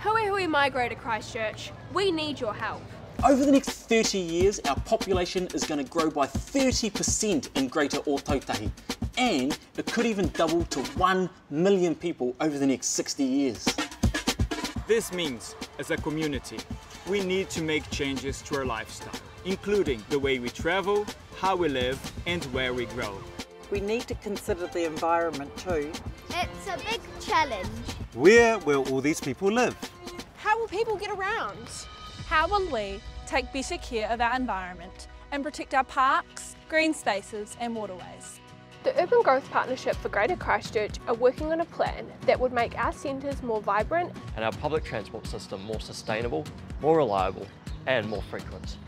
Hui hui mai to Christchurch, we need your help. Over the next 30 years, our population is going to grow by 30% in Greater Ōtautahi, and it could even double to 1 million people over the next 60 years. This means, as a community, we need to make changes to our lifestyle, including the way we travel, how we live, and where we grow. We need to consider the environment too. It's a big challenge. Where will all these people live? How will people get around? How will we take better care of our environment and protect our parks, green spaces and waterways? The Urban Growth Partnership for Greater Christchurch are working on a plan that would make our centres more vibrant and our public transport system more sustainable, more reliable and more frequent.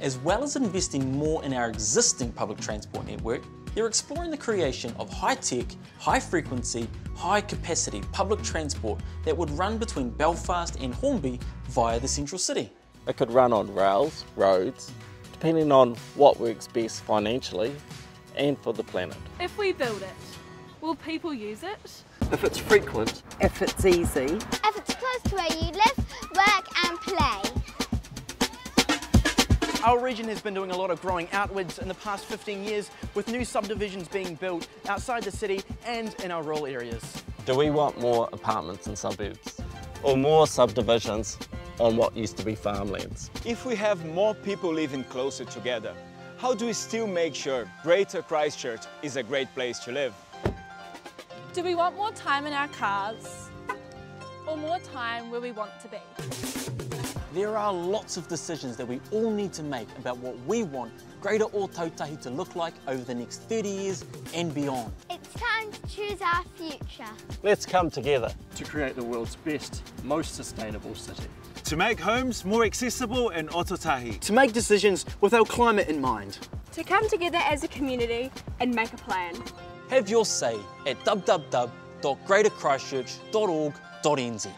As well as investing more in our existing public transport network, they're exploring the creation of high-tech, high-frequency, high-capacity public transport that would run between Belfast and Hornby via the central city. It could run on rails, roads, depending on what works best financially and for the planet. If we build it, will people use it? If it's frequent, If it's easy, If it's close to where Our region has been doing a lot of growing outwards in the past 15 years with new subdivisions being built outside the city and in our rural areas. Do we want more apartments in suburbs? Or more subdivisions on what used to be farmlands? If we have more people living closer together, how do we still make sure Greater Christchurch is a great place to live? Do we want more time in our cars or more time where we want to be? There are lots of decisions that we all need to make about what we want Greater Ōtautahi to look like over the next 30 years and beyond. It's time to choose our future. Let's come together. to create the world's best, most sustainable city. To make homes more accessible in Ōtautahi. To make decisions with our climate in mind. to come together as a community and make a plan. Have your say at www.greaterchristchurch.org.nz.